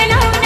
I know.